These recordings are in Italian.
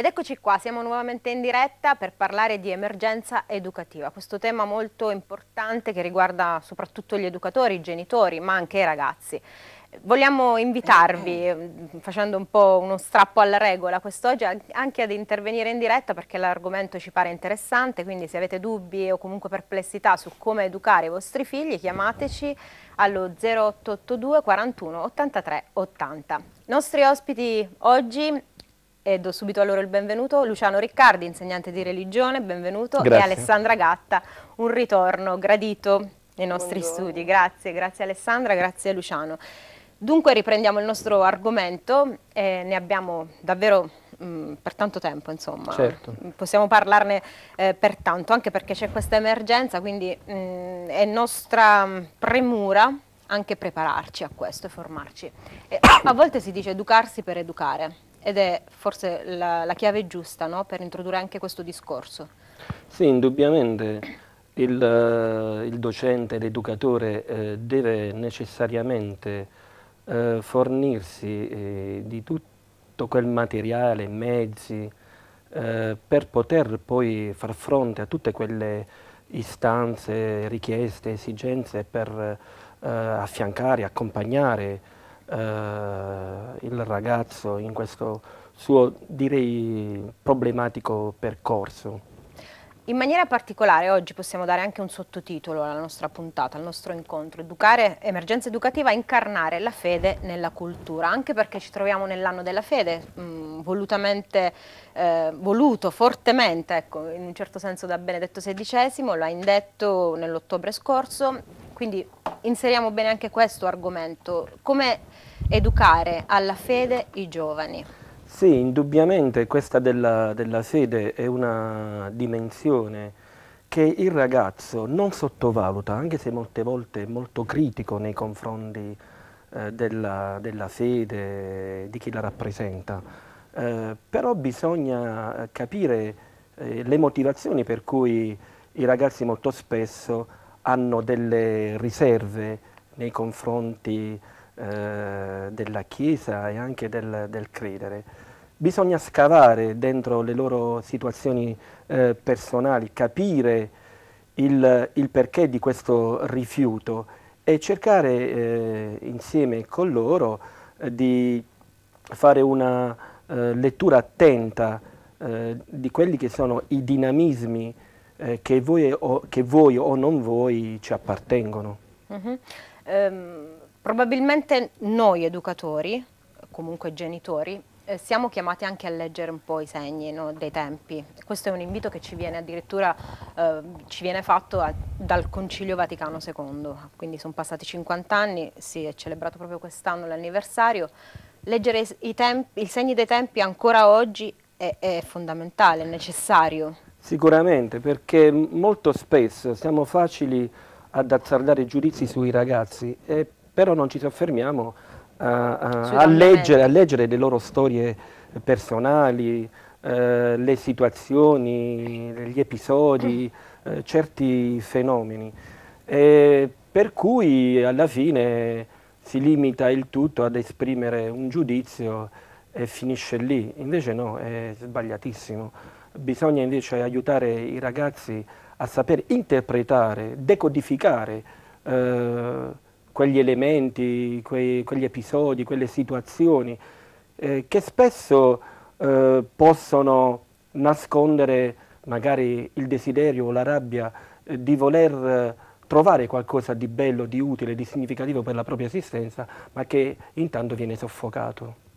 Ed eccoci qua, siamo nuovamente in diretta per parlare di emergenza educativa, questo tema molto importante che riguarda soprattutto gli educatori, i genitori, ma anche i ragazzi. Vogliamo invitarvi, facendo un po' uno strappo alla regola quest'oggi, anche ad intervenire in diretta perché l'argomento ci pare interessante, quindi se avete dubbi o comunque perplessità su come educare i vostri figli, chiamateci allo 0882 41 83 80. I nostri ospiti oggi e do subito a loro il benvenuto. Luciano Riccardi, insegnante di religione, benvenuto. Grazie. E Alessandra Gatta, un ritorno gradito nei nostri Buongiorno. studi. Grazie, grazie Alessandra, grazie Luciano. Dunque riprendiamo il nostro argomento, eh, ne abbiamo davvero mh, mm, per tanto tempo, insomma. Certo. Possiamo parlarne eh, per tanto, anche perché c'è questa emergenza, quindi mh, mm, è nostra mm, premura anche prepararci a questo e formarci. E a volte si dice educarsi per educare ed è forse la, la chiave giusta no? per introdurre anche questo discorso. Sì, indubbiamente il, il docente, l'educatore eh, deve necessariamente eh, fornirsi eh, di tutto quel materiale, mezzi, eh, per poter poi far fronte a tutte quelle istanze, richieste, esigenze per eh, affiancare, accompagnare eh, il ragazzo in questo suo, direi, problematico percorso. In maniera particolare oggi possiamo dare anche un sottotitolo alla nostra puntata, al nostro incontro, educare, emergenza educativa, incarnare la fede nella cultura, anche perché ci troviamo nell'anno della fede, mh, volutamente, eh, voluto fortemente, ecco, in un certo senso da Benedetto XVI, lo ha indetto nell'ottobre scorso, quindi inseriamo bene anche questo argomento, come educare alla fede i giovani. Sì, indubbiamente questa della, della fede è una dimensione che il ragazzo non sottovaluta, anche se molte volte è molto critico nei confronti eh, della, della, fede, di chi la rappresenta. Eh, però bisogna capire eh, le motivazioni per cui i ragazzi molto spesso hanno delle riserve nei confronti eh, della Chiesa e anche del, del, credere. Bisogna scavare dentro le loro situazioni eh, personali, capire il, il, perché di questo rifiuto e cercare eh, insieme con loro eh, di fare una eh, lettura attenta eh, di quelli che sono i dinamismi eh, che, voi o, che, voi o, non voi ci appartengono. Uh -huh. um, probabilmente noi educatori, comunque genitori, eh, siamo chiamati anche a leggere un po' i segni no, dei tempi. Questo è un invito che ci viene addirittura eh, ci viene fatto a, dal Concilio Vaticano II, quindi sono passati 50 anni, si è celebrato proprio quest'anno l'anniversario. Leggere i, tempi, i segni dei tempi ancora oggi è, è fondamentale, è necessario. Sicuramente, perché molto spesso siamo facili ad azzardare giudizi sui ragazzi, eh, però non ci soffermiamo a, a, a, leggere, a, leggere, le loro storie personali, eh, le situazioni, gli episodi, eh, certi fenomeni. E per cui alla fine si limita il tutto ad esprimere un giudizio e finisce lì, invece no, è sbagliatissimo bisogna invece aiutare i ragazzi a saper interpretare, decodificare eh, quegli elementi, quei, quegli episodi, quelle situazioni eh, che spesso eh, possono nascondere magari il desiderio o la rabbia eh, di voler trovare qualcosa di bello, di utile, di significativo per la propria esistenza, ma che intanto viene soffocato.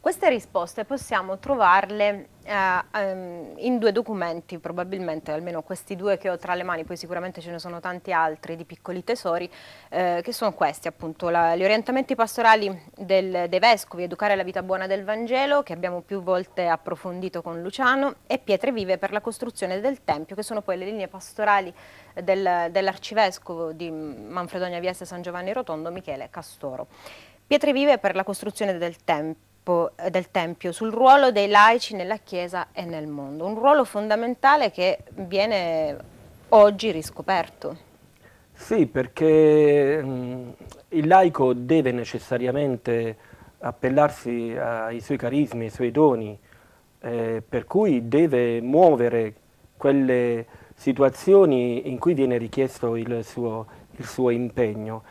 Queste risposte possiamo trovarle eh, um, in due documenti, probabilmente, almeno questi due che ho tra le mani, poi sicuramente ce ne sono tanti altri di piccoli tesori, eh, che sono questi appunto, la, gli orientamenti pastorali del, dei vescovi, educare la vita buona del Vangelo, che abbiamo più volte approfondito con Luciano, e pietre vive per la costruzione del Tempio, che sono poi le linee pastorali del, dell'arcivescovo di Manfredonia Vieste San Giovanni Rotondo, Michele Castoro. Pietre vive per la costruzione del Tempio eh, del Tempio sul ruolo dei laici nella Chiesa e nel mondo, un ruolo fondamentale che viene oggi riscoperto. Sì, perché mh, mm, il laico deve necessariamente appellarsi ai suoi carismi, ai suoi doni, eh, per cui deve muovere quelle situazioni in cui viene richiesto il suo, il suo impegno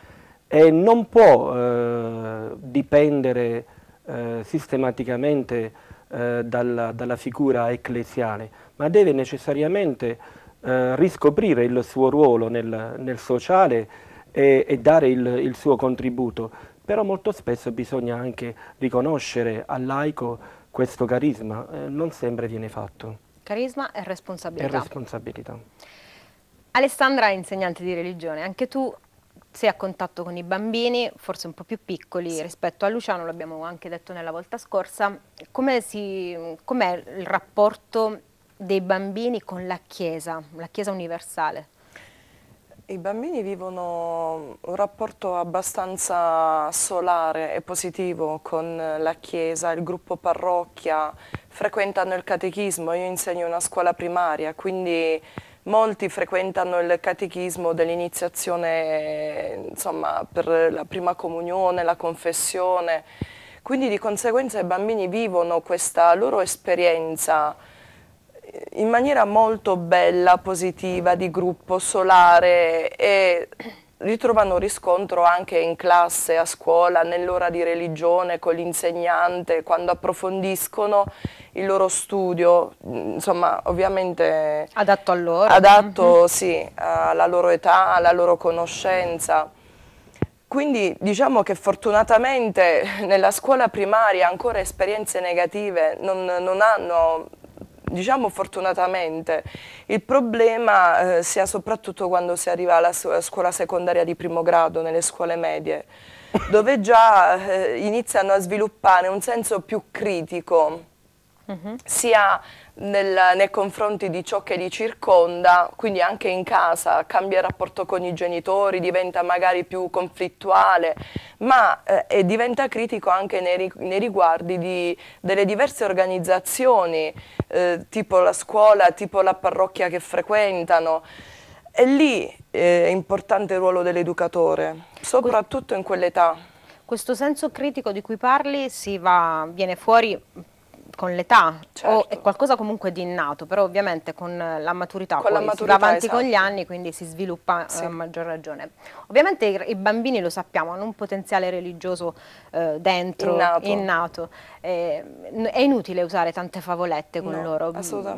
e non può eh, dipendere eh, sistematicamente eh, dalla, dalla, figura ecclesiale, ma deve necessariamente eh, riscoprire il suo ruolo nel, nel sociale e, e, dare il, il suo contributo. Però molto spesso bisogna anche riconoscere al laico questo carisma, eh, non sempre viene fatto. Carisma e responsabilità. E responsabilità. Alessandra è insegnante di religione, anche tu sei a contatto con i bambini, forse un po' più piccoli sì. rispetto a Luciano, l'abbiamo anche detto nella volta scorsa. Com'è com il rapporto dei bambini con la Chiesa, la Chiesa universale? I bambini vivono un rapporto abbastanza solare e positivo con la Chiesa, il gruppo parrocchia, frequentano il catechismo, io insegno una scuola primaria, quindi molti frequentano il catechismo dell'iniziazione per la prima comunione, la confessione, quindi di conseguenza i bambini vivono questa loro esperienza in maniera molto bella, positiva, di gruppo, solare e ritrovano riscontro anche in classe, a scuola, nell'ora di religione, con l'insegnante, quando approfondiscono il loro studio, insomma ovviamente... Adatto a loro. Adatto, mm -hmm. sì, alla loro età, alla loro conoscenza. Quindi diciamo che fortunatamente nella scuola primaria ancora esperienze negative non, non hanno diciamo fortunatamente, il problema eh, sia soprattutto quando si arriva alla scuola secondaria di primo grado, nelle scuole medie, dove già eh, iniziano a sviluppare un senso più critico. -huh. sia nel, nei confronti di ciò che li circonda, quindi anche in casa cambia il rapporto con i genitori, diventa magari più conflittuale, ma eh, diventa critico anche nei, nei riguardi di, delle diverse organizzazioni, eh, tipo la scuola, tipo la parrocchia che frequentano. E lì eh, è importante il ruolo dell'educatore, soprattutto in quell'età. Questo senso critico di cui parli si va, viene fuori con l'età certo. o è qualcosa comunque di innato, però ovviamente con la maturità, con la maturità si va avanti esatto. con gli anni, quindi si sviluppa sì. a maggior ragione. Ovviamente i, i, bambini, lo sappiamo, hanno un potenziale religioso eh, dentro, innato. innato. Eh, è inutile usare tante favolette con no, loro,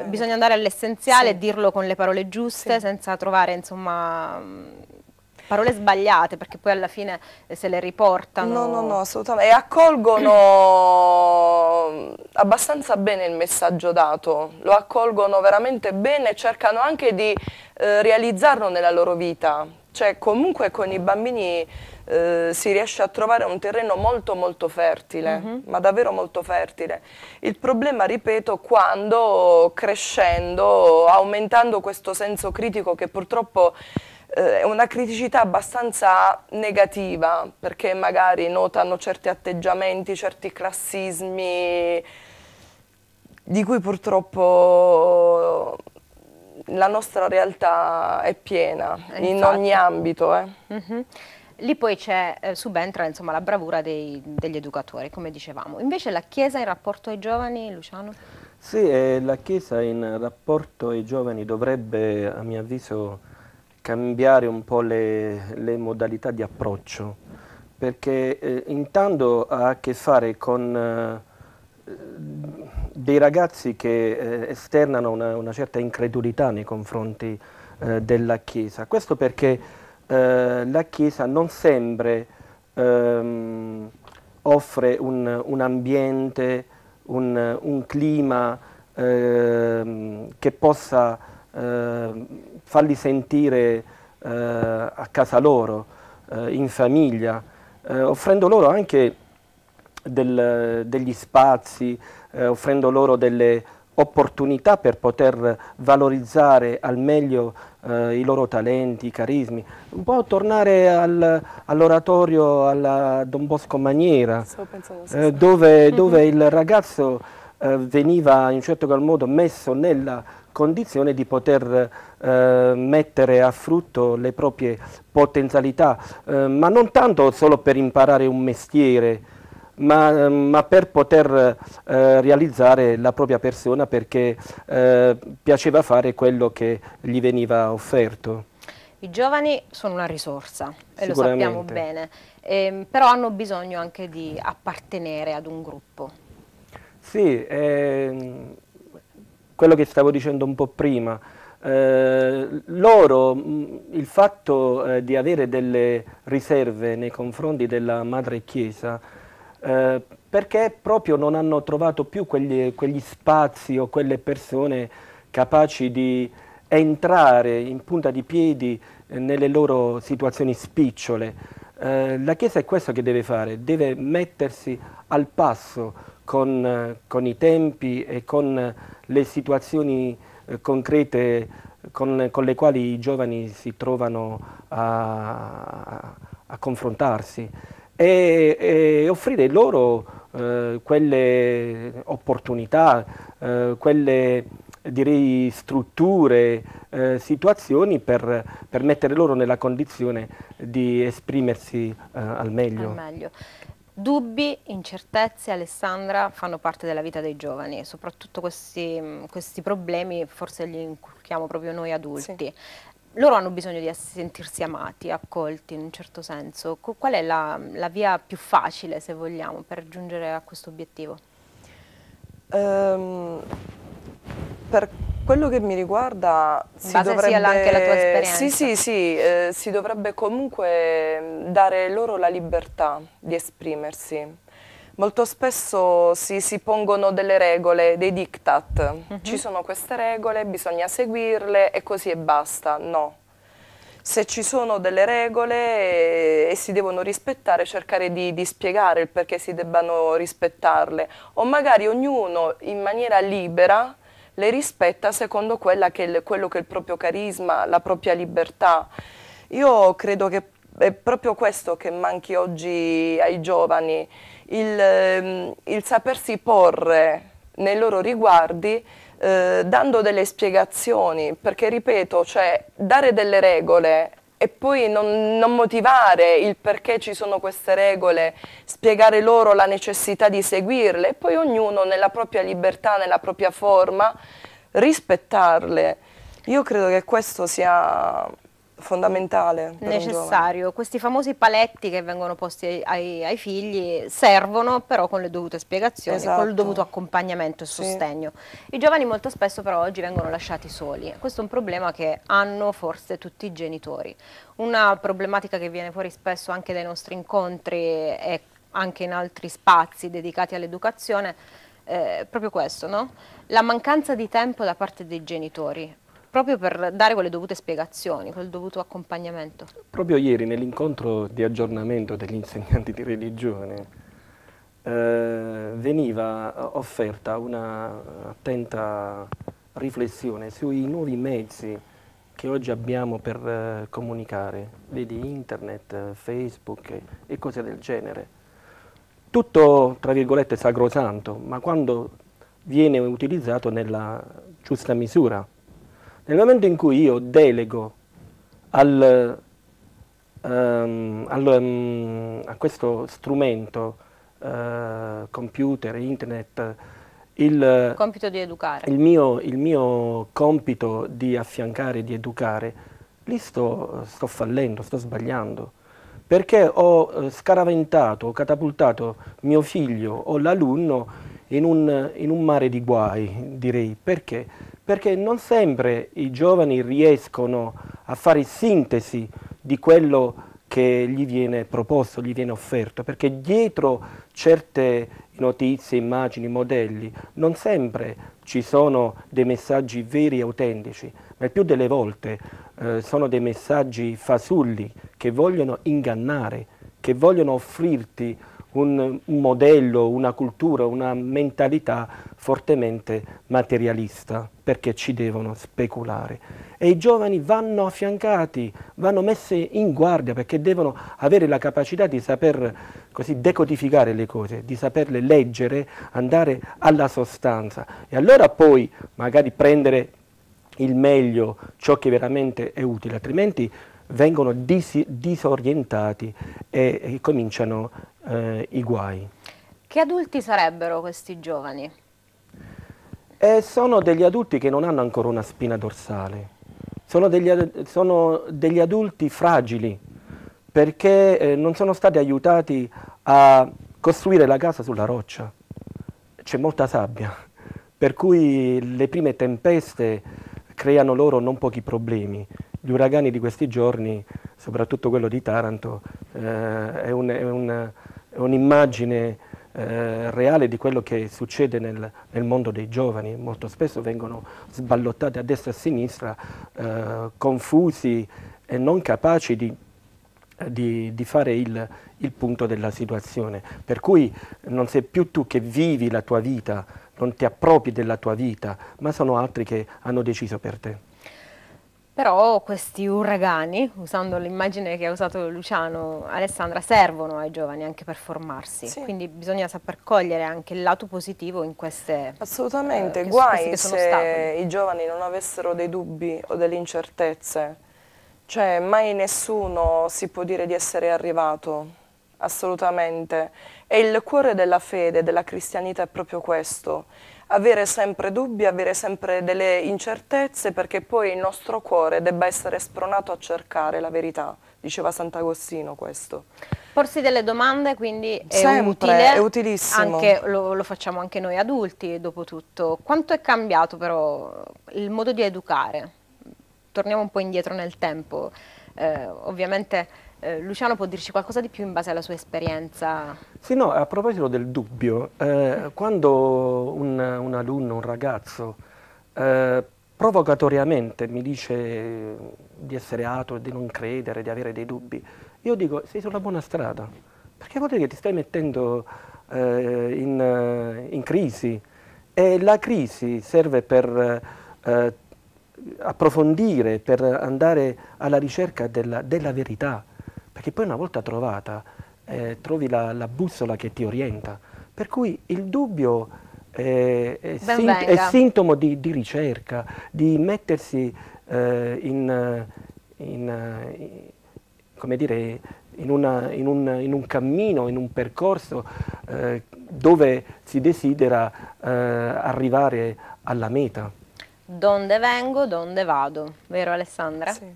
bisogna andare all'essenziale sì. e dirlo con le parole giuste, sì. senza trovare insomma parole sbagliate perché poi alla fine se le riportano. No, no, no, assolutamente. E accolgono abbastanza bene il messaggio dato, lo accolgono veramente bene e cercano anche di eh, realizzarlo nella loro vita. Cioè comunque con i bambini eh, si riesce a trovare un terreno molto molto fertile, mm -hmm. ma davvero molto fertile. Il problema, ripeto, quando crescendo, aumentando questo senso critico che purtroppo è una criticità abbastanza negativa perché magari notano certi atteggiamenti, certi classismi di cui purtroppo la nostra realtà è piena, Infatti. in ogni ambito. Eh. Mm -hmm. Lì poi c'è, eh, subentra insomma, la bravura dei, degli educatori, come dicevamo. Invece la Chiesa in rapporto ai giovani, Luciano? Sì, eh, la Chiesa in rapporto ai giovani dovrebbe, a mio avviso, cambiare un po' le, le modalità di approccio, perché eh, intanto ha a che fare con eh, dei ragazzi che eh, esternano una, una, certa incredulità nei confronti eh, della Chiesa. Questo perché eh, la Chiesa non sempre ehm, offre un, un ambiente, un, un clima ehm, che possa eh, farli sentire eh, a casa loro, eh, in famiglia, offrendo loro anche del, degli spazi, offrendo loro delle opportunità per poter valorizzare al meglio eh, i loro talenti, i carismi, un po' tornare al, all'oratorio alla Don Bosco Maniera, eh, dove, dove il ragazzo eh, veniva in un certo qual modo messo nella condizione di poter eh, mettere a frutto le proprie potenzialità, eh, ma non tanto solo per imparare un mestiere, ma, ma per poter eh, realizzare la propria persona perché eh, piaceva fare quello che gli veniva offerto. I giovani sono una risorsa e lo sappiamo bene, eh, però hanno bisogno anche di appartenere ad un gruppo. Sì, ehm, quello che stavo dicendo un po' prima, eh, loro il fatto eh, di avere delle riserve nei confronti della madre chiesa eh, perché proprio non hanno trovato più quegli, quegli, spazi o quelle persone capaci di entrare in punta di piedi eh, nelle loro situazioni spicciole. Eh, la Chiesa è questo che deve fare, deve mettersi al passo con, con i tempi e con le situazioni eh, concrete con, con, le quali i giovani si trovano a, a confrontarsi e, e, offrire loro eh, quelle opportunità, eh, quelle direi strutture, eh, situazioni per, per, mettere loro nella condizione di esprimersi eh, al meglio. Al meglio. Dubbi, incertezze, Alessandra, fanno parte della vita dei giovani soprattutto questi, questi, problemi forse li inculchiamo proprio noi adulti. Sì. Loro hanno bisogno di sentirsi amati, accolti in un certo senso. Qual è la, la via più facile, se vogliamo, per giungere a questo obiettivo? Um, per quello che mi riguarda si dovrebbe, anche la tua esperienza. Sì, sì, sì, eh, si dovrebbe comunque dare loro la libertà di esprimersi. Molto spesso si, si pongono delle regole, dei diktat. Mhm. -huh. Ci sono queste regole, bisogna seguirle e così e basta. No. Se ci sono delle regole e, e si devono rispettare, cercare di, di spiegare il perché si debbano rispettarle. O magari ognuno in maniera libera le rispetta secondo che il, quello che è il proprio carisma, la propria libertà. Io credo che è proprio questo che manchi oggi ai giovani, il, ehm, il sapersi porre nei loro riguardi eh, dando delle spiegazioni, perché ripeto, cioè, dare delle regole e poi non, non, motivare il perché ci sono queste regole, spiegare loro la necessità di seguirle e poi ognuno nella propria libertà, nella propria forma, rispettarle. Io credo che questo sia fondamentale. Necessario. Questi famosi paletti che vengono posti ai, ai, figli servono però con le dovute spiegazioni, esatto. con il dovuto accompagnamento e sostegno. Sì. I giovani molto spesso però oggi vengono lasciati soli. Questo è un problema che hanno forse tutti i genitori. Una problematica che viene fuori spesso anche dai nostri incontri e anche in altri spazi dedicati all'educazione è proprio questo, no? La mancanza di tempo da parte dei genitori proprio per dare quelle dovute spiegazioni, quel dovuto accompagnamento. Proprio ieri nell'incontro di aggiornamento degli insegnanti di religione eh, veniva offerta una attenta riflessione sui nuovi mezzi che oggi abbiamo per eh, comunicare, vedi internet, Facebook e cose del genere. Tutto, tra virgolette, sacrosanto, ma quando viene utilizzato nella giusta misura. Nel momento in cui io delego al, um, al, um, a questo strumento, uh, computer, internet, il compito di educare, il mio, il mio compito di affiancare, di educare, lì sto, sto fallendo, sto sbagliando perché ho eh, scaraventato, ho catapultato mio figlio o l'alunno in in un mare di guai, direi. Perché? Perché non sempre i giovani riescono a fare sintesi di quello che gli viene proposto, gli viene offerto, perché dietro certe notizie, immagini, modelli, non sempre ci sono dei messaggi veri e autentici, ma il più delle volte eh, sono dei messaggi fasulli che vogliono ingannare, che vogliono offrirti un, modello, una cultura, una mentalità fortemente materialista perché ci devono speculare. E i giovani vanno affiancati, vanno messi in guardia perché devono avere la capacità di saper così decodificare le cose, di saperle leggere, andare alla sostanza e allora poi magari prendere il meglio, ciò che veramente è utile, altrimenti vengono dis disorientati e, e cominciano eh, i guai. Che adulti sarebbero questi giovani? Eh, sono degli adulti che non hanno ancora una spina dorsale, sono degli, sono degli adulti fragili perché eh, non sono stati aiutati a costruire la casa sulla roccia, c'è molta sabbia, per cui le prime tempeste creano loro non pochi problemi. Gli uragani di questi giorni, soprattutto quello di Taranto, eh, è, un'immagine eh, reale di quello che succede nel, nel, mondo dei giovani. Molto spesso vengono sballottati a destra e a sinistra, eh, confusi e non capaci di, di, di fare il, il punto della situazione. Per cui non sei più tu che vivi la tua vita, non ti appropri della tua vita, ma sono altri che hanno deciso per te. Però questi uragani, usando l'immagine che ha usato Luciano, Alessandra, servono ai giovani anche per formarsi, sì. quindi bisogna saper cogliere anche il lato positivo in queste Assolutamente, eh, guai se i giovani non avessero dei dubbi o delle incertezze, cioè mai nessuno si può dire di essere arrivato, assolutamente. E il cuore della fede, della cristianità è proprio questo, avere sempre dubbi, avere sempre delle incertezze perché poi il nostro cuore debba essere spronato a cercare la verità, diceva Sant'Agostino questo. Porsi delle domande quindi è sempre, utile, è utilissimo. Anche, lo, lo, facciamo anche noi adulti dopo tutto. Quanto è cambiato però il modo di educare? Torniamo un po' indietro nel tempo, eh, ovviamente eh, Luciano può dirci qualcosa di più in base alla sua esperienza? Sì, no, a proposito del dubbio, eh, quando un, un, alunno, un ragazzo, eh, provocatoriamente mi dice di essere ateo, di non credere, di avere dei dubbi, io dico sei sulla buona strada, perché vuol dire che ti stai mettendo eh, in, eh, in, crisi. E la crisi serve per eh, approfondire, per andare alla ricerca della, della verità perché poi una volta trovata eh, trovi la, la, bussola che ti orienta. Per cui il dubbio eh, è, sint è, sintomo di, di, ricerca, di mettersi eh, in, in, in, dire, in, una, un, in, un, cammino, in un percorso eh, dove si desidera eh, arrivare alla meta. Donde vengo, donde vado, vero Alessandra? Sì,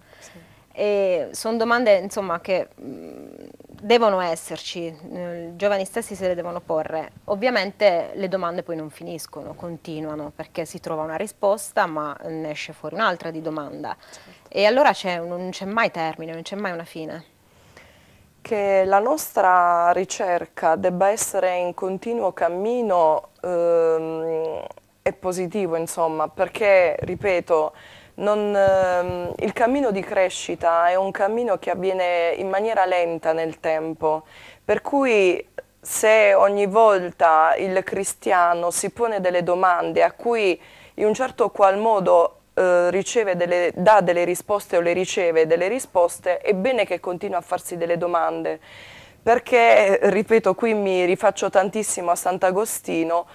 sono domande insomma, che mh, devono esserci, i giovani stessi se le devono porre. Ovviamente le domande poi non finiscono, continuano, perché si trova una risposta ma ne esce fuori un'altra di domanda. Certo. E allora non c'è mai termine, non c'è mai una fine. Che la nostra ricerca debba essere in continuo cammino ehm, è positivo, insomma, perché, ripeto, non, ehm, il cammino di crescita è un cammino che avviene in maniera lenta nel tempo, per cui se ogni volta il cristiano si pone delle domande a cui in un certo qual modo eh, delle, dà delle risposte o le riceve delle risposte, è bene che continua a farsi delle domande, perché, ripeto, qui mi rifaccio tantissimo a Sant'Agostino,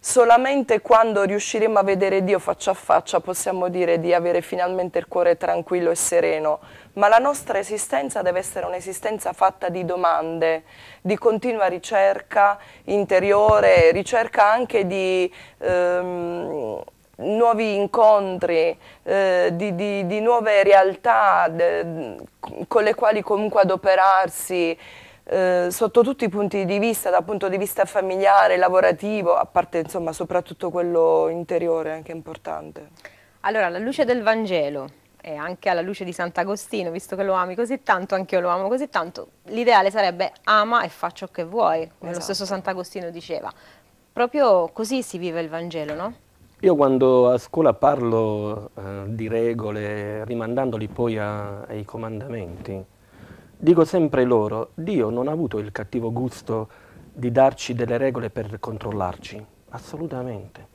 Solamente quando riusciremo a vedere Dio faccia a faccia possiamo dire di avere finalmente il cuore tranquillo e sereno, ma la nostra esistenza deve essere un'esistenza fatta di domande, di continua ricerca interiore, ricerca anche di ehm, nuovi incontri, eh, di, di, di, nuove realtà de, con le quali comunque adoperarsi, eh, sotto tutti i punti di vista, dal punto di vista familiare, lavorativo, a parte insomma soprattutto quello interiore che è importante. Allora, alla luce del Vangelo e anche alla luce di Sant'Agostino, visto che lo ami così tanto, anche io lo amo così tanto, l'ideale sarebbe ama e fa ciò che vuoi, come esatto. lo stesso Sant'Agostino diceva. Proprio così si vive il Vangelo, no? Io quando a scuola parlo eh, di regole, rimandandoli poi a, ai comandamenti, Dico sempre loro, Dio non ha avuto il cattivo gusto di darci delle regole per controllarci, assolutamente.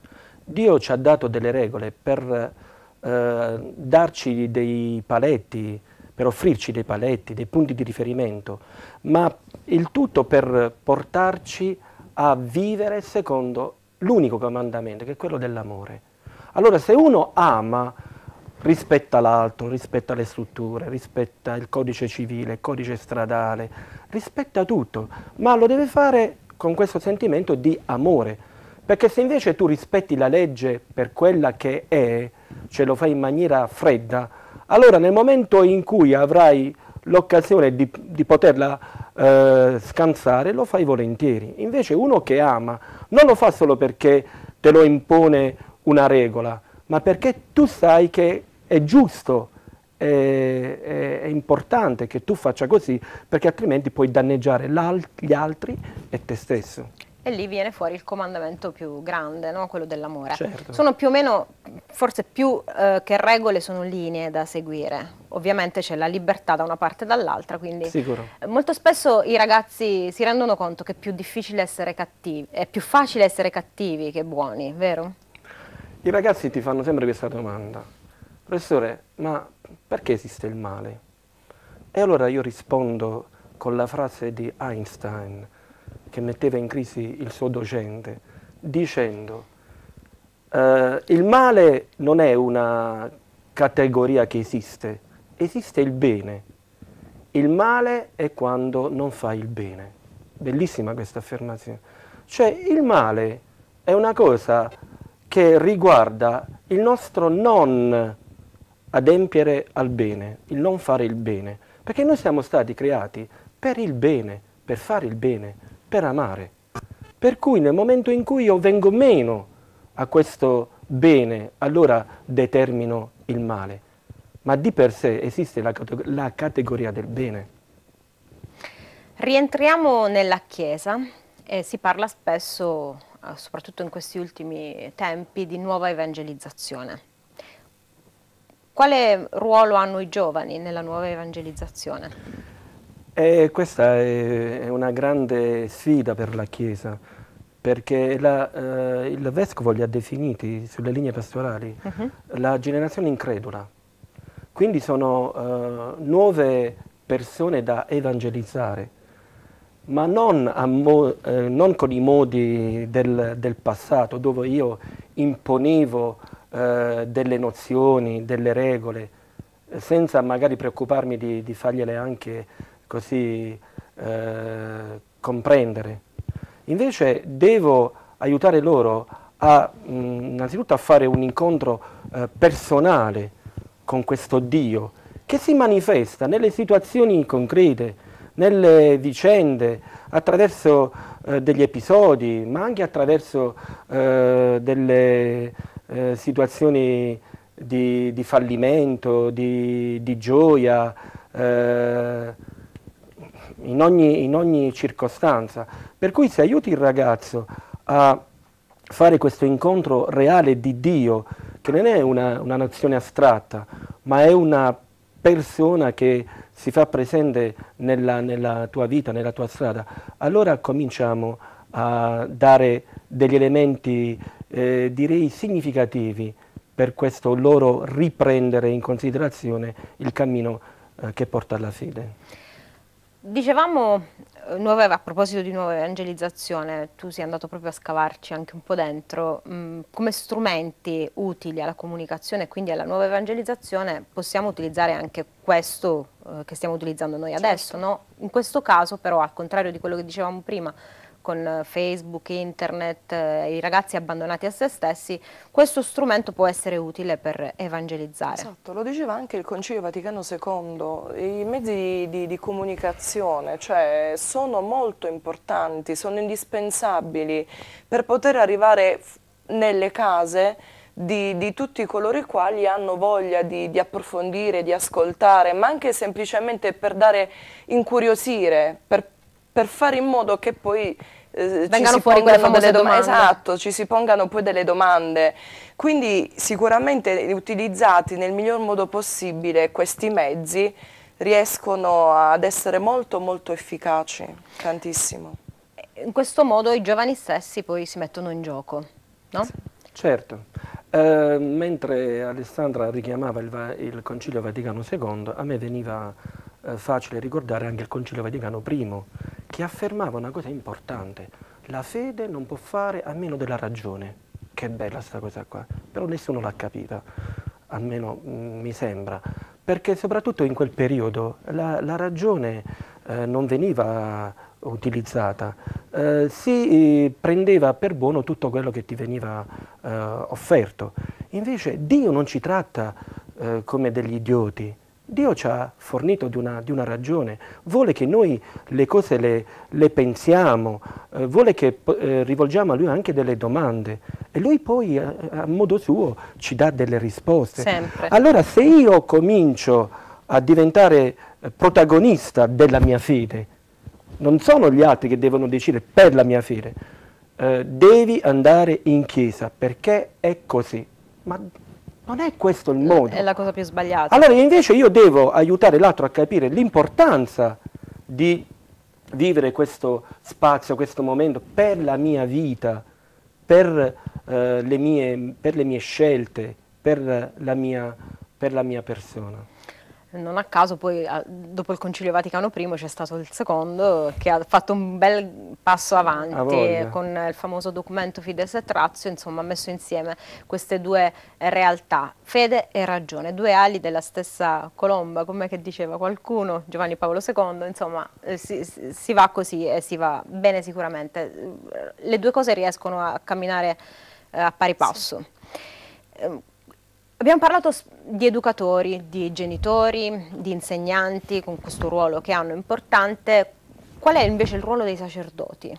Dio ci ha dato delle regole per eh, darci dei paletti, per offrirci dei paletti, dei punti di riferimento, ma il tutto per portarci a vivere secondo l'unico comandamento, che è quello dell'amore. Allora se uno ama, rispetta l'altro, rispetta le strutture, rispetta il codice civile, il codice stradale, rispetta tutto, ma lo deve fare con questo sentimento di amore. Perché se invece tu rispetti la legge per quella che è, ce lo fai in maniera fredda, allora nel momento in cui avrai l'occasione di, di, poterla eh, scansare, lo fai volentieri. Invece uno che ama non lo fa solo perché te lo impone una regola, ma perché tu sai che è giusto, è, è, è importante che tu faccia così, perché altrimenti puoi danneggiare gli altri e te stesso e lì viene fuori il comandamento più grande, no? quello dell'amore. Certo. Sono più o meno, forse più eh, che regole, sono linee da seguire. Ovviamente c'è la libertà da una parte e dall'altra, quindi Sicuro. molto spesso i ragazzi si rendono conto che è più difficile essere cattivi, è più facile essere cattivi che buoni, vero? I ragazzi ti fanno sempre questa domanda, professore, ma perché esiste il male? E allora io rispondo con la frase di Einstein, che metteva in crisi il suo docente, dicendo eh, il male non è una categoria che esiste, esiste il bene. Il male è quando non fai il bene. Bellissima questa affermazione. Cioè il male è una cosa che riguarda il nostro non adempiere al bene, il non fare il bene, perché noi siamo stati creati per il bene, per fare il bene per amare. Per cui nel momento in cui io vengo meno a questo bene, allora determino il male. Ma di per sé esiste la, la categoria del bene. Rientriamo nella Chiesa e si parla spesso, eh, soprattutto in questi ultimi tempi, di nuova evangelizzazione. Quale ruolo hanno i giovani nella nuova evangelizzazione? E questa è una grande sfida per la Chiesa, perché la, eh, il Vescovo li ha definiti sulle linee pastorali uh -huh. la generazione incredula. Quindi sono eh, nuove persone da evangelizzare, ma non, eh, non con i modi del, del, passato, dove io imponevo eh, delle nozioni, delle regole, senza magari preoccuparmi di, di fargliele anche così eh, comprendere. Invece devo aiutare loro a, mh, innanzitutto a fare un incontro eh, personale con questo Dio che si manifesta nelle situazioni concrete, nelle vicende, attraverso eh, degli episodi, ma anche attraverso eh, delle eh, situazioni di, di, fallimento, di, di gioia, eh, in ogni, in ogni circostanza. Per cui se aiuti il ragazzo a fare questo incontro reale di Dio, che non è una, una nozione astratta, ma è una persona che si fa presente nella, nella, tua vita, nella tua strada, allora cominciamo a dare degli elementi, eh, direi, significativi per questo loro riprendere in considerazione il cammino eh, che porta alla fede. Dicevamo, eh, nuove, a proposito di nuova evangelizzazione, tu sei andato proprio a scavarci anche un po' dentro, mh, mm, come strumenti utili alla comunicazione e quindi alla nuova evangelizzazione possiamo utilizzare anche questo eh, che stiamo utilizzando noi certo. adesso, no? In questo caso però, al contrario di quello che dicevamo prima, con Facebook, internet, eh, i ragazzi abbandonati a se stessi, questo strumento può essere utile per evangelizzare. Esatto, lo diceva anche il Concilio Vaticano II, i mezzi di, di, comunicazione cioè, sono molto importanti, sono indispensabili per poter arrivare nelle case di, di, tutti coloro i quali hanno voglia di, di, approfondire, di ascoltare, ma anche semplicemente per dare incuriosire, per per fare in modo che poi eh, Vengano fuori quelle famose domande. Esatto, ci si pongano poi delle domande. Quindi sicuramente utilizzati nel miglior modo possibile questi mezzi riescono ad essere molto molto efficaci, tantissimo. In questo modo i giovani stessi poi si mettono in gioco, no? Certo. Eh, mentre Alessandra richiamava il, il Concilio Vaticano II, a me veniva eh, facile ricordare anche il Concilio Vaticano I, che affermava una cosa importante, la fede non può fare a meno della ragione. Che bella sta cosa qua, però nessuno l'ha capita, almeno mh, mm, mi sembra, perché soprattutto in quel periodo la, la ragione eh, non veniva utilizzata, eh, si prendeva per buono tutto quello che ti veniva eh, offerto. Invece Dio non ci tratta eh, come degli idioti, Dio ci ha fornito di una, di una, ragione, vuole che noi le cose le, le pensiamo, eh, vuole che eh, rivolgiamo a Lui anche delle domande e Lui poi a, a modo suo ci dà delle risposte. Sempre. Allora se io comincio a diventare eh, protagonista della mia fede, non sono gli altri che devono decidere per la mia fede, eh, devi andare in chiesa perché è così. Ma non è questo il modo. È la cosa più sbagliata. Allora invece io devo aiutare l'altro a capire l'importanza di vivere questo spazio, questo momento per la mia vita, per, eh, le, mie, per le, mie, scelte, per la mia, per la mia persona. Non a caso poi dopo il Concilio Vaticano I c'è stato il secondo che ha fatto un bel passo avanti con il famoso documento Fides et Ratio, insomma ha messo insieme queste due realtà, fede e ragione, due ali della stessa colomba, come diceva qualcuno, Giovanni Paolo II, insomma eh, si, si va così e si va bene sicuramente, le due cose riescono a camminare eh, a pari passo. Sì. Abbiamo parlato di educatori, di genitori, di insegnanti con questo ruolo che hanno importante. Qual è invece il ruolo dei sacerdoti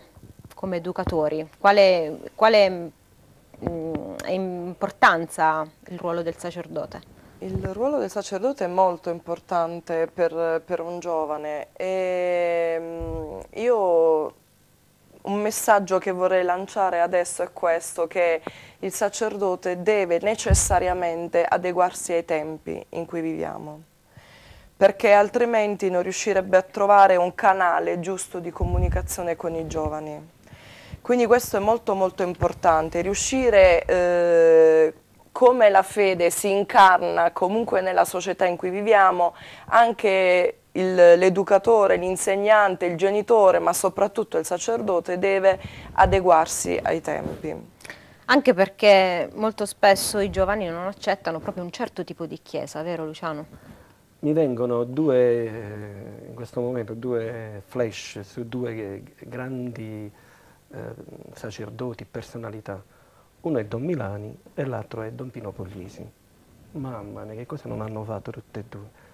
come educatori? Quale, quale mh, mm, importanza il ruolo del sacerdote? Il ruolo del sacerdote è molto importante per, per un giovane e mm, io un messaggio che vorrei lanciare adesso è questo, che il sacerdote deve necessariamente adeguarsi ai tempi in cui viviamo, perché altrimenti non riuscirebbe a trovare un canale giusto di comunicazione con i giovani. Quindi questo è molto molto importante, riuscire eh, come la fede si incarna comunque nella società in cui viviamo, anche l'educatore, l'insegnante, il genitore, ma soprattutto il sacerdote deve adeguarsi ai tempi. Anche perché molto spesso i giovani non accettano proprio un certo tipo di chiesa, vero Luciano? Mi vengono due, eh, in questo momento, due flash su due grandi eh, sacerdoti, personalità. Uno è Don Milani e l'altro è Don Pino Puglisi. Mamma mia, che cosa non hanno fatto tutte e due?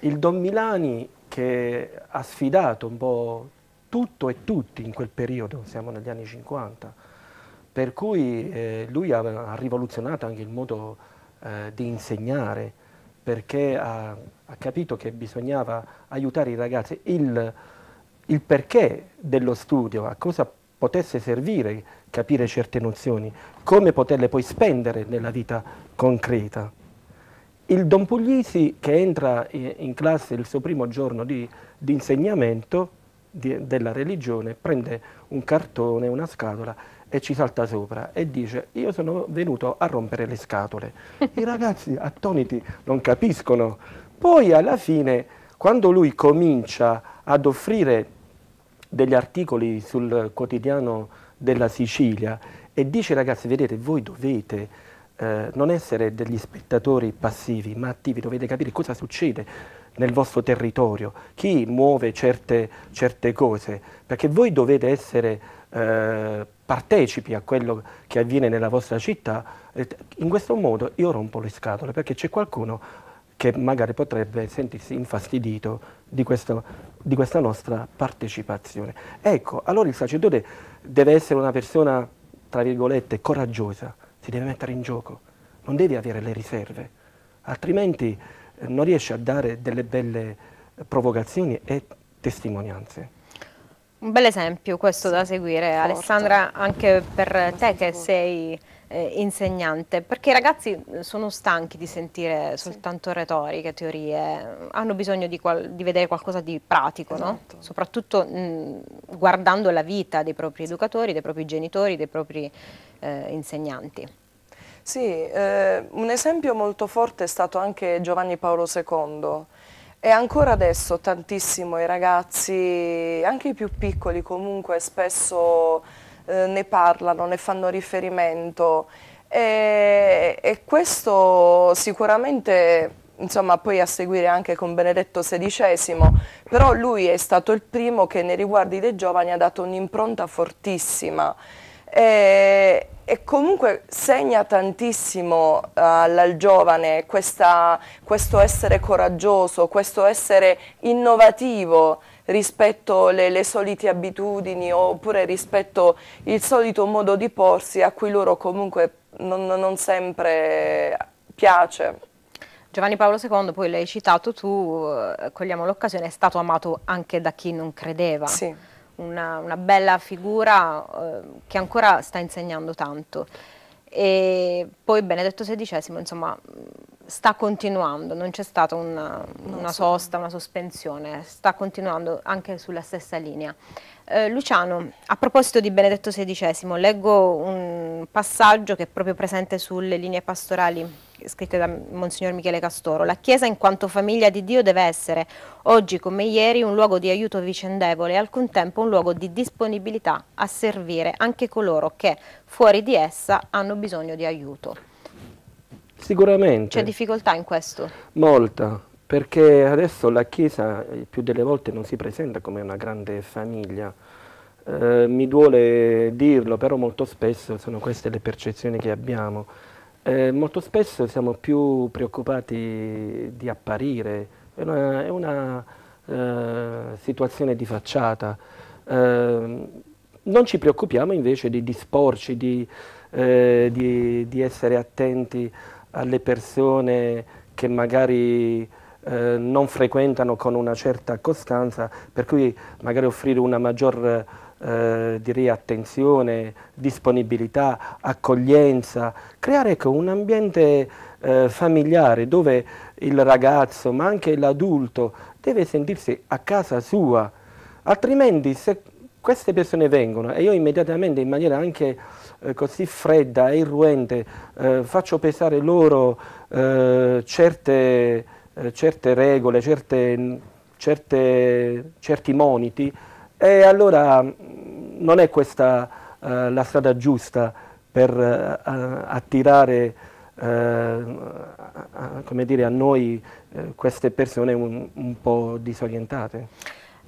Il Don Milani che ha sfidato un po' tutto e tutti in quel periodo, siamo negli anni 50, per cui eh, lui ha, ha, rivoluzionato anche il modo eh, di insegnare, perché ha, ha, capito che bisognava aiutare i ragazzi, il, il perché dello studio, a cosa potesse servire capire certe nozioni, come poterle poi spendere nella vita concreta. Il Don Puglisi che entra in classe il suo primo giorno di, di insegnamento di, della religione prende un cartone, una scatola e ci salta sopra e dice io sono venuto a rompere le scatole. I ragazzi attoniti non capiscono. Poi alla fine quando lui comincia ad offrire degli articoli sul quotidiano della Sicilia e dice ragazzi vedete voi dovete eh, non essere degli spettatori passivi, ma attivi, dovete capire cosa succede nel vostro territorio, chi muove certe, certe cose, perché voi dovete essere eh, partecipi a quello che avviene nella vostra città, in questo modo io rompo le scatole, perché c'è qualcuno che magari potrebbe sentirsi infastidito di, questo, di questa nostra partecipazione. Ecco, allora il sacerdote deve essere una persona, tra virgolette, coraggiosa, si deve mettere in gioco, non deve avere le riserve, altrimenti eh, non riesce a dare delle belle provocazioni e testimonianze. Un bel esempio questo da seguire, forte. Alessandra, anche per te che sei eh, insegnante, perché i ragazzi sono stanchi di sentire sì. soltanto retoriche, teorie, hanno bisogno di, di vedere qualcosa di pratico, esatto. no? soprattutto mh, guardando la vita dei propri educatori, dei propri genitori, dei propri eh, insegnanti. Sì, eh, un esempio molto forte è stato anche Giovanni Paolo II e ancora adesso tantissimo i ragazzi, anche i più piccoli comunque, spesso eh, ne parlano, ne fanno riferimento. E, e questo sicuramente insomma poi a seguire anche con Benedetto XVI, però lui è stato il primo che nei riguardi dei giovani ha dato un'impronta fortissima. E, e, comunque segna tantissimo uh, al giovane questa, questo essere coraggioso, questo essere innovativo rispetto alle solite abitudini oppure rispetto il solito modo di porsi a cui loro comunque non, non sempre piace. Giovanni Paolo II, poi l'hai citato tu, eh, cogliamo l'occasione, è stato amato anche da chi non credeva. Sì. Una, una, bella figura eh, che ancora sta insegnando tanto. E poi Benedetto XVI, insomma, sta continuando, non c'è stata una, una sosta, una sospensione, sta continuando anche sulla stessa linea. Eh, Luciano, a proposito di Benedetto XVI, leggo un passaggio che è proprio presente sulle linee pastorali scritte da Monsignor Michele Castoro. La Chiesa in quanto famiglia di Dio deve essere, oggi come ieri, un luogo di aiuto vicendevole e al contempo un luogo di disponibilità a servire anche coloro che fuori di essa hanno bisogno di aiuto. Sicuramente. C'è difficoltà in questo? Molta, perché adesso la Chiesa più delle volte non si presenta come una grande famiglia. Eh, mi duole dirlo, però molto spesso sono queste le percezioni che abbiamo. Eh, molto spesso siamo più preoccupati di apparire, è una, è una eh, situazione di facciata. Eh, non ci preoccupiamo invece di disporci, di, eh, di, di essere attenti alle persone che magari eh, non frequentano con una certa costanza, per cui magari offrire una maggior eh, direi attenzione, disponibilità, accoglienza, creare ecco, un ambiente eh, familiare dove il ragazzo ma anche l'adulto deve sentirsi a casa sua, altrimenti se queste persone vengono e io immediatamente in maniera anche eh, così fredda e irruente eh, faccio pesare loro eh, certe, eh, certe, regole, certe, certe, certi moniti, e allora non è questa eh, la strada giusta per attirare come dire, a noi queste persone un, un po' disorientate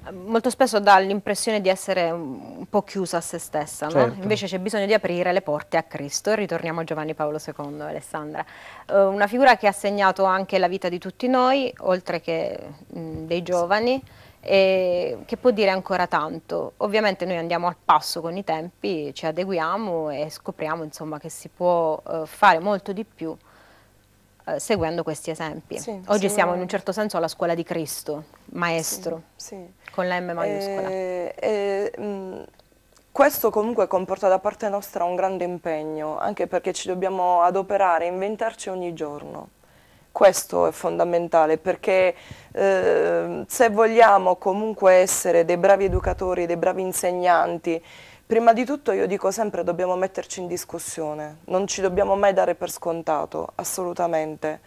molto spesso dà l'impressione di essere un po' chiusa a se stessa, certo. no? invece c'è bisogno di aprire le porte a Cristo. Ritorniamo a Giovanni Paolo II, Alessandra. Uh, una figura che ha segnato anche la vita di tutti noi, oltre che mh, dei giovani, e che può dire ancora tanto. Ovviamente noi andiamo al passo con i tempi, ci adeguiamo e scopriamo insomma, che si può uh, fare molto di più eh, seguendo questi esempi. Sì, Oggi siamo in un certo senso alla scuola di Cristo, maestro, sì, sì. con la M maiuscola. E, e, mh, questo comunque comporta da parte nostra un grande impegno, anche perché ci dobbiamo adoperare, inventarci ogni giorno. Questo è fondamentale perché eh, se vogliamo comunque essere dei bravi educatori, dei bravi insegnanti, Prima di tutto io dico sempre dobbiamo metterci in discussione, non ci dobbiamo mai dare per scontato, assolutamente.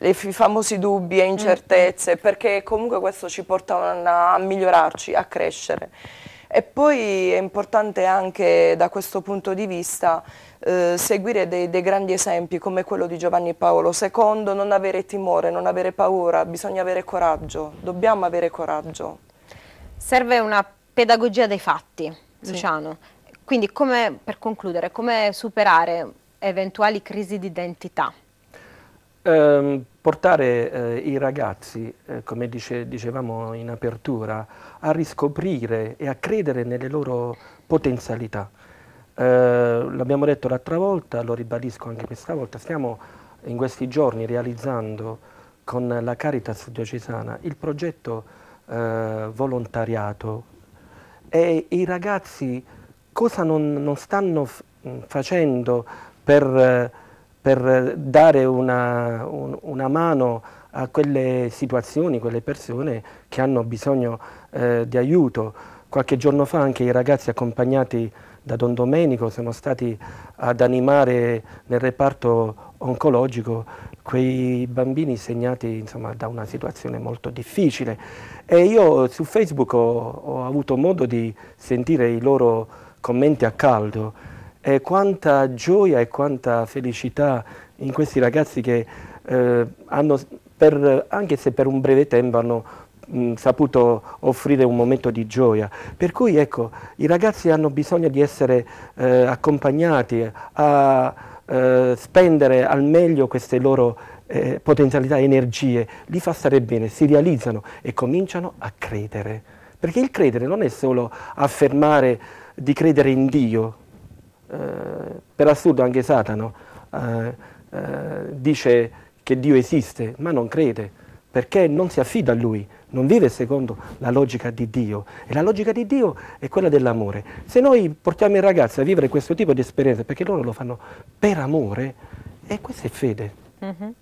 I famosi dubbi e incertezze, mm. perché comunque questo ci porta a, migliorarci, a crescere. E poi è importante anche da questo punto di vista eh, seguire dei, dei, grandi esempi come quello di Giovanni Paolo II, non avere timore, non avere paura, bisogna avere coraggio, dobbiamo avere coraggio. Serve una pedagogia dei fatti. Luciano. Sì. Quindi come, per concludere, come superare eventuali crisi di identità? Eh, portare eh, i ragazzi, eh, come dice, dicevamo in apertura, a riscoprire e a credere nelle loro potenzialità. Eh, l'abbiamo detto l'altra volta, lo ribadisco anche questa volta, stiamo in questi giorni realizzando con la Caritas diocesana il progetto eh, volontariato e i ragazzi cosa non, non stanno facendo per, per dare una, un, una, mano a quelle situazioni, quelle persone che hanno bisogno eh, di aiuto. Qualche giorno fa anche i ragazzi accompagnati da Don Domenico sono stati ad animare nel reparto oncologico quei bambini segnati insomma, da una situazione molto difficile. E io su Facebook ho, ho, avuto modo di sentire i loro commenti a caldo. E quanta gioia e quanta felicità in questi ragazzi che eh, hanno per, anche se per un breve tempo hanno mh, saputo offrire un momento di gioia. Per cui ecco, i ragazzi hanno bisogno di essere eh, accompagnati a eh, spendere al meglio queste loro eh, potenzialità, energie, li fa stare bene, si realizzano e cominciano a credere. Perché il credere non è solo affermare di credere in Dio, eh, per assurdo anche Satano eh, eh, dice che Dio esiste, ma non crede, perché non si affida a Lui, non vive secondo la logica di Dio. E la logica di Dio è quella dell'amore. Se noi portiamo i ragazzi a vivere questo tipo di esperienze, perché loro lo fanno per amore, e questa è fede. Mm -hmm.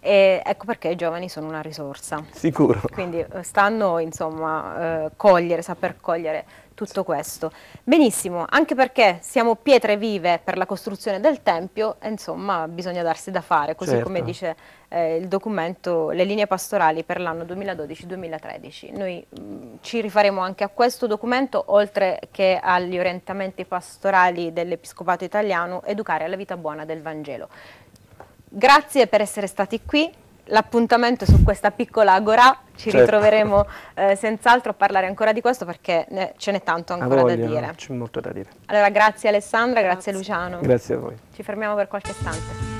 E ecco perché i giovani sono una risorsa. Sicuro. Quindi eh, stanno insomma eh, cogliere, saper cogliere tutto questo. Benissimo, anche perché siamo pietre vive per la costruzione del Tempio insomma bisogna darsi da fare, così certo. come dice eh, il documento Le linee pastorali per l'anno 2012-2013. Noi mh, mm, ci rifaremo anche a questo documento, oltre che agli orientamenti pastorali dell'Episcopato italiano, educare alla vita buona del Vangelo. Grazie per essere stati qui. L'appuntamento su questa piccola agora, ci certo. ritroveremo eh, senz'altro a parlare ancora di questo perché ne, ce n'è tanto ancora voglia, da dire. C'è molto da dire. Allora grazie Alessandra, grazie, grazie Luciano. Grazie a voi. Ci fermiamo per qualche istante.